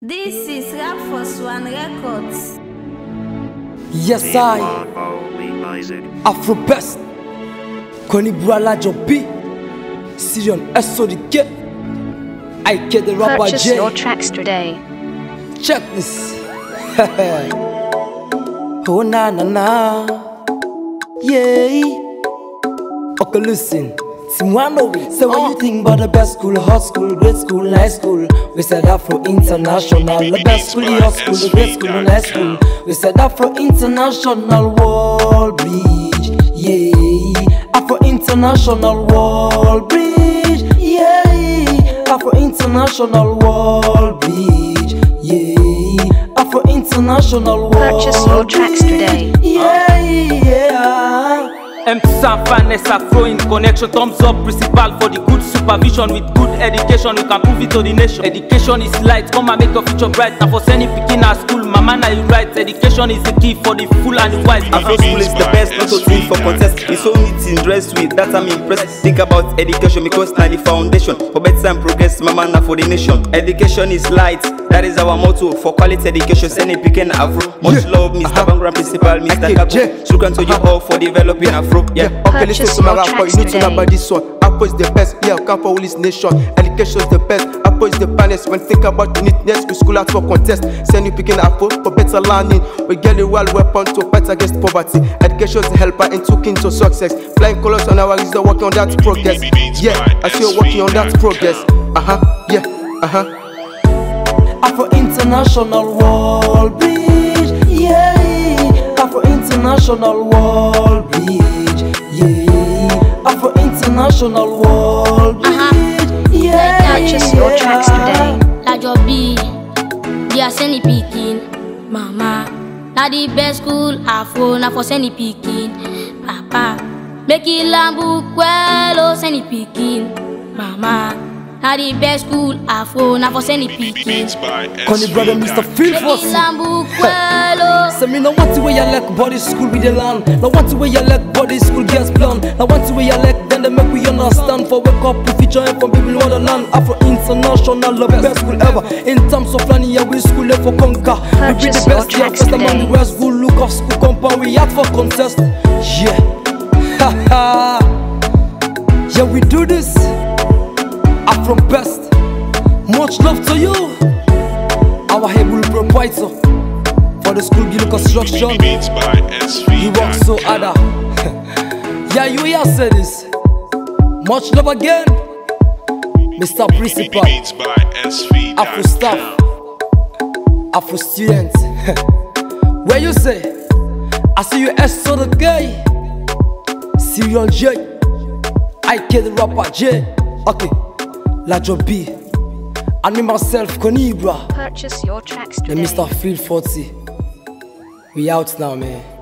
This is Rap for Swan Records. Yes, I, Afro Best, Conibra Lajobi, Syrian SODK, I get the rapper Purchase J. your tracks today. Check this. oh na na na, yeah. Okay, listen. Simwano, say when you think about the best school, hot school, great school, high school, we said Afro International. The best school, the hot school, the great school, and high school, we said Afro International World Bridge, yeah. Afro International World Bridge, yeah. Afro International World Bridge, yeah. Afro International World Purchase your tracks today. Yeah, yeah. MC Sam Finest Afro in connection. Thumbs up principal for the good supervision. With good education we can prove it to the nation. Education is light, come and make your future bright. Now for sending pikin at school, mama na you right Education is the key for the fool and the wise Afro school is the best, not to think for contest. It's so neat in dress with. That I'm impressed. Think about education because now the foundation. For better and progress, mama na for the nation. Education is light, that is our motto for quality education. Send a picking Afro. Much love, Mr. Bangram Principal, Mr. Okay, Kapo. Jay. Shukran to you all for developing Afro. Yeah. Okay, listen Purchase to my your rapper. You tracks need to know about this one. Apple is the best. Yeah, come for all this nation. Education is the best. Apple is the finest. When think about the neatness, we school out for contest. Send you picking Apple for better learning. We get a well weapon to fight against poverty. Education is the helper and two key to success. Flying colors on our is the working on that progress. Yeah, I see you working on that progress. Uh huh. Yeah. Uh huh. Afro International World Bridge, yeah. Afro International World Bridge, yeah. Afro International World Bridge, yeah. Purchase your tracks today. Lajobi, they are sending picking, mama. Na the best school Afro na for sending picking, papa. Make it lambu kwelo sending picking, mama. Na the best school Afro na for sending picking. Conibra Mr. Phil Make it Fossey. lambu kwelo. Say me no want to where you like body school with the land. No want to where you like body school gets plan. No want to where you like then they make we understand. For wake up if you join from people want the land. Afro International the best school ever. In terms of planning, yeah we school there for conquer. We be the best yeah tracks first among the today. West School look of school compound. We out for contest. Yeah. Ha ha. Yeah we do this. Afro best. Much love to you. Our Hebrew proprietor for the school Gilo construction. You work so hard. yeah, you hear say this. Much love again, Mr. Principal, Afro staff, Afro students. Where you say? I see you S so the guy. Syrian J. I the rapper J. Okay, Lajo B. And me myself, Conibra. Purchase your tracks The today. Mr. Phil 40. We out now, man.